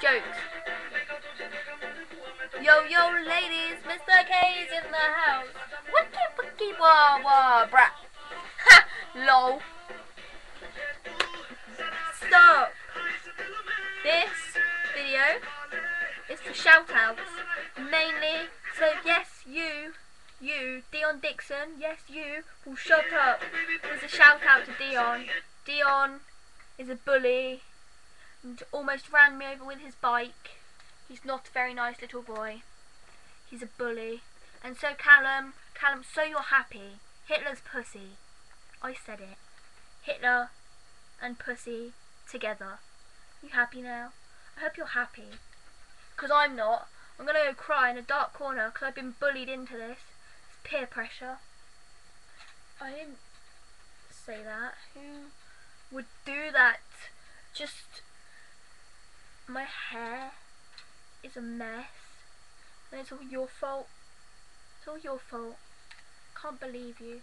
Jokes. Yo, yo, ladies, Mr. K's in the house. Wiki, wiki, wah, wah, brat. Ha! Lol. Stop. This video is for shout outs. Mainly, so yes, you, you, Dion Dixon, yes, you, will shut up. There's a shout out to Dion. Dion is a bully and almost ran me over with his bike. He's not a very nice little boy. He's a bully. And so Callum, Callum, so you're happy. Hitler's pussy. I said it. Hitler and pussy together. You happy now? I hope you're happy. Because I'm not. I'm going to go cry in a dark corner because I've been bullied into this. It's peer pressure. I didn't say that. Who would do that? Just my hair is a mess. And it's all your fault. It's all your fault. Can't believe you.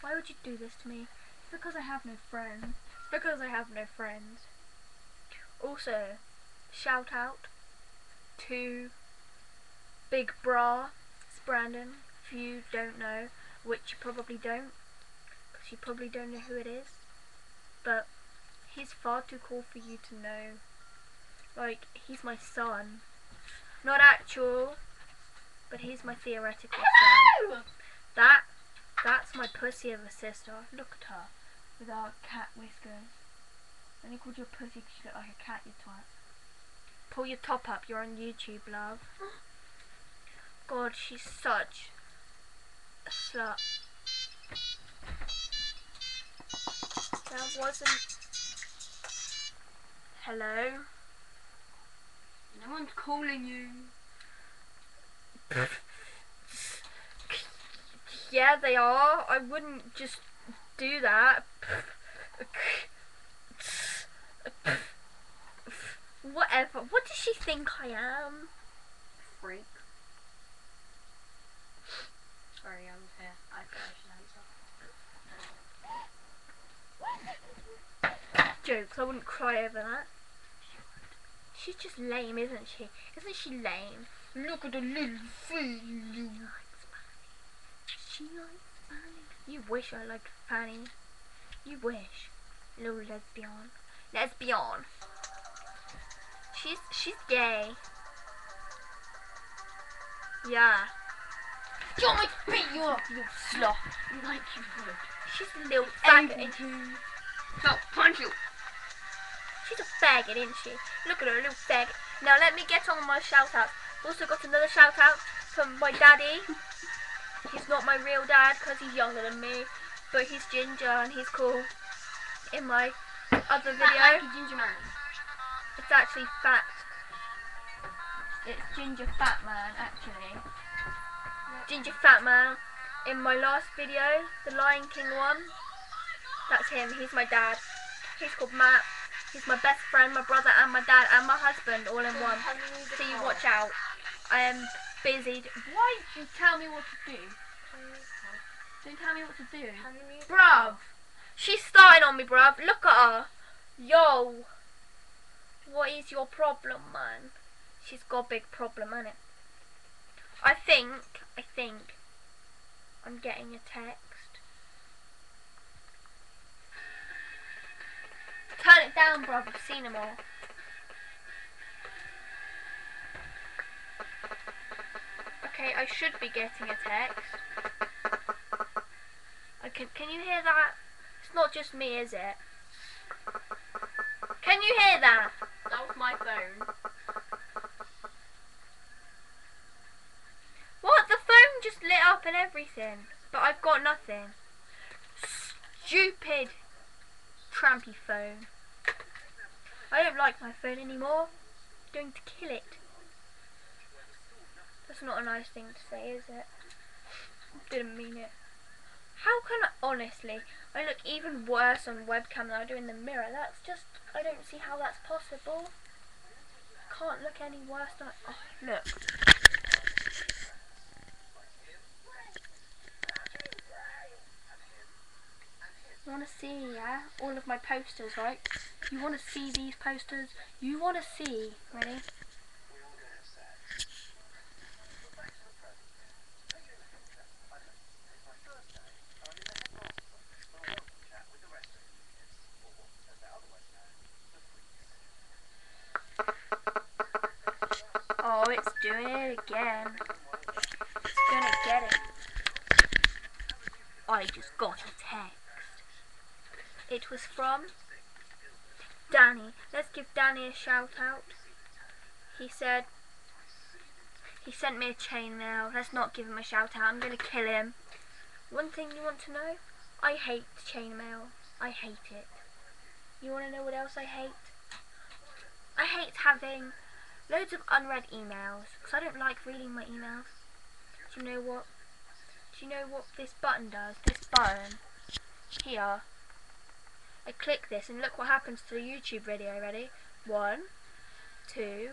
Why would you do this to me? It's because I have no friends. It's because I have no friends. Also, shout out to Big Bra. It's Brandon. If you don't know, which you probably don't, because you probably don't know who it is. But he's far too cool for you to know. Like, he's my son. Not actual, but he's my theoretical son. That, that's my pussy of a sister. Look at her, with our cat whiskers. And he called you a pussy because you look like a cat, you twat. Pull your top up, you're on YouTube, love. God, she's such a slut. That wasn't... Hello? No one's calling you. Yeah, they are. I wouldn't just do that. Whatever. What does she think I am? Freak. Sorry, I'm here. I thought I should answer. Jokes. I wouldn't cry over that. She's just lame, isn't she? Isn't she lame? Look at the little face. She likes Fanny. She likes fanny. You wish I liked Fanny. You wish. Little lesbian. Lesbian. She's she's gay. Yeah. You want me to beat you up, you slut? Like you would. She's a little faggot. Able ain't she? to. No, punch you. She's a faggot, isn't she? Look at her, a little faggot. Now let me get on my shout outs. Also got another shout out from my daddy. He's not my real dad because he's younger than me, but he's ginger and he's cool. In my other video, lanky ginger man. it's actually fat. It's ginger fat man actually. Ginger fat man. In my last video, the Lion King one, that's him. He's my dad. He's called Matt. He's my best friend, my brother, and my dad, and my husband all in one. So you watch out. I am busy. Why did you tell me what to do? Don't tell me what to do. Bruv. She's starting on me, bruv. Look at her. Yo. What is your problem, man? She's got a big problem, innit? I think, I think, I'm getting a text. Down, bruv. I've seen them all. Okay, I should be getting a text. I can, can you hear that? It's not just me, is it? Can you hear that? That was my phone. What? The phone just lit up and everything. But I've got nothing. Stupid trampy phone. I don't like my phone anymore. I'm going to kill it. That's not a nice thing to say, is it? Didn't mean it. How can I, honestly, I look even worse on webcam than I do in the mirror? That's just, I don't see how that's possible. Can't look any worse than, oh, look. You want to see, yeah? All of my posters, right? You want to see these posters? You want to see? Ready? Oh, it's doing it again. It's gonna get it. I just got a text. It was from Danny. Let's give Danny a shout out. He said he sent me a chainmail. Let's not give him a shout out. I'm gonna kill him. One thing you want to know? I hate chainmail. I hate it. You wanna know what else I hate? I hate having loads of unread emails because I don't like reading my emails. Do you know what? Do you know what this button does? This button here. I click this and look what happens to the YouTube video. Ready? One, two,